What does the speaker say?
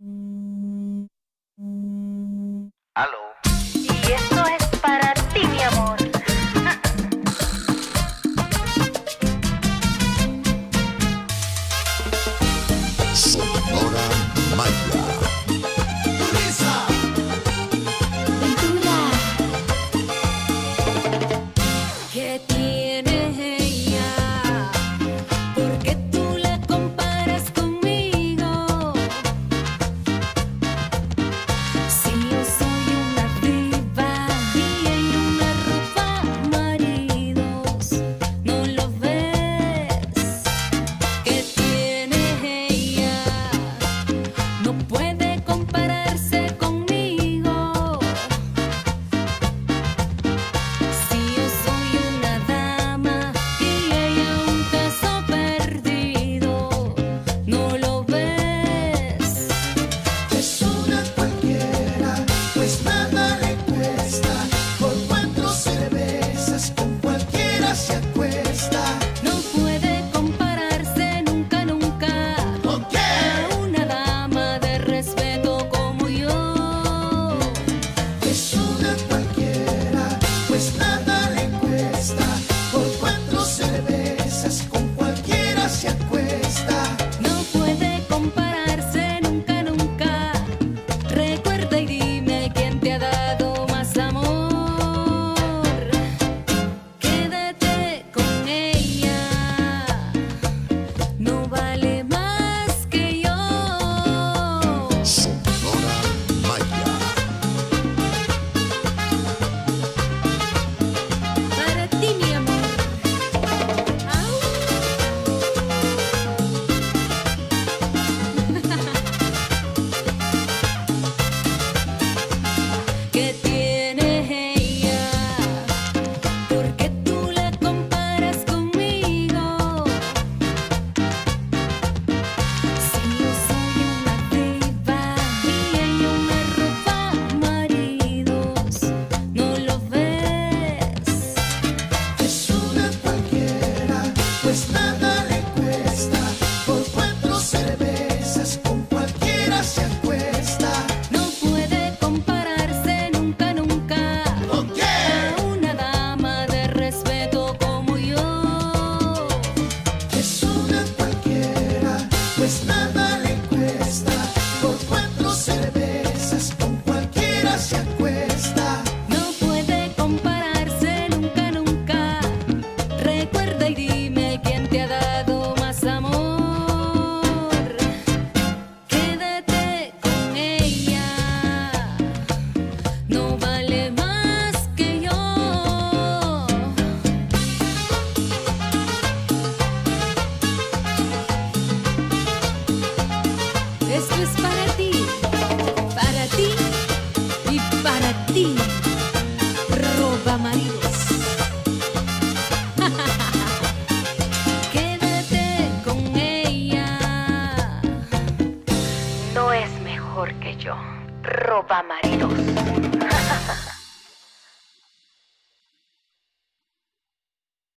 Aló. Y esto es para ti, mi amor. Sonora Maya. Castillo, roba maridos.